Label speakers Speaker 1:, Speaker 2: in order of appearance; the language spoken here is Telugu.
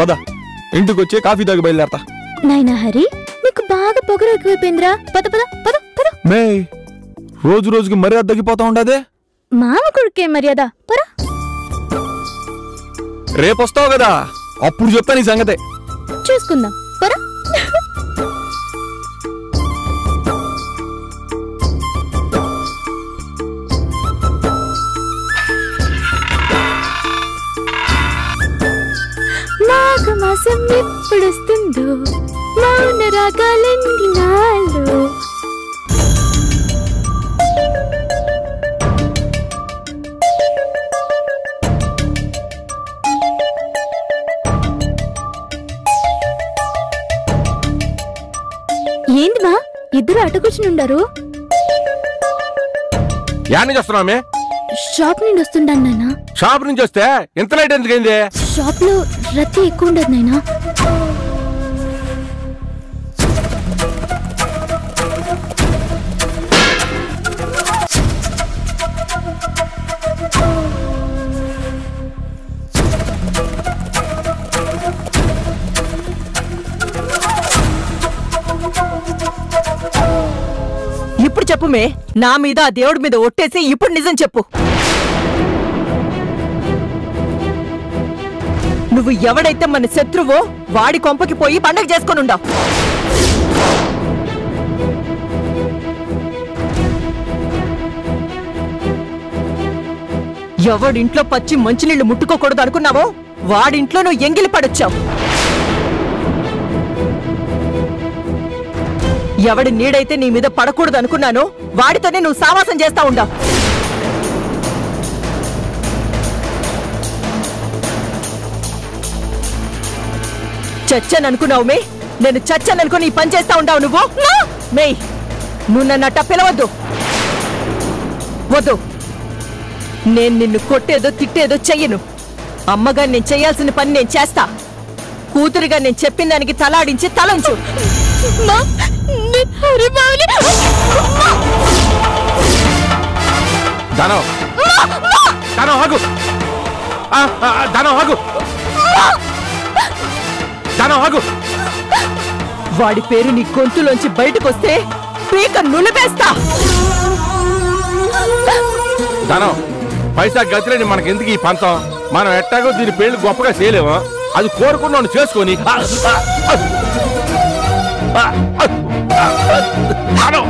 Speaker 1: పద. ఇంటికి కాఫీ తాగి బయలుదేరతా.
Speaker 2: నాయనా హరి నీకు బాగా పొగరు ఎక్కువైపోయిందిరా. పద పద పద పద.
Speaker 1: మే రోజు రోజుకి మర్యాద తగ్గిపోతా ఉండదే?
Speaker 2: మామ కొడుకే మర్యాద. పరా.
Speaker 1: రేపు వస్తావు కదా. అప్పుడు చెప్తాను ఈ సంగతే.
Speaker 2: చూసుకుందాం. పరా. మాఘమాసం ఎప్పుడొస్తుందో? మౌన రాగాలెండి ఇద్దరు అటు కూర్చుని ఉండారు
Speaker 3: యాడ్ నుంచి వస్తున్నామే
Speaker 2: షాప్ నుండి వస్తుండాను నాయనా.
Speaker 3: షాప్ నుంచి వస్తే ఇంత లైట్ ఎందుకైంది?
Speaker 2: షాప్లో రద్దీ ఎక్కువ ఉండదు నాయనా.
Speaker 4: చెప్పు మే నా మీద ఆ దేవుడి మీద ఒట్టేసి ఇప్పుడు నిజం చెప్పు. నువ్వు ఎవడైతే మన శత్రువో వాడి కొంపకి పోయి పండగ చేసుకొని ఉండావు ఎవడింట్లో పచ్చి మంచినీళ్ళు ముట్టుకోకూడదు అనుకున్నావో వాడింట్లో నువ్వు ఎంగిలి పడొచ్చావు. ఎవడి నీడైతే నీ మీద పడకూడదు అనుకున్నానో వాడితోనే నువ్వు సావాసం చేస్తా ఉండావు చచ్చని అనుకున్నావు మే నేను చచ్చని అనుకుని ఈ పని చేస్తా ఉండావు నువ్వు? మే నువ్వు నన్ను అట్ట పిలవద్దు. వద్దు. నేను నిన్ను కొట్టేదో తిట్టేదో చెయ్యను. అమ్మగా నేను చేయాల్సిన పని నేను చేస్తా. కూతురుగా నేను చెప్పిన దానికి తలాడించి తలంచు.
Speaker 3: ఆగు. ఆగు. ఆగు.
Speaker 4: వాడి పేరు నీ గొంతులోంచి బయటకొస్తే పీక నులిపేస్తా.
Speaker 3: ధనం పైసా గతిలేని మనకెందుకు ఈ పంతం? మనం ఎట్టాగో దీని పెళ్ళి గొప్పగా చేయలేము. అది కోరుకున్నాను చేసుకొని ఆ, ఆ, ఆ, ఆ, ఆ, ధనం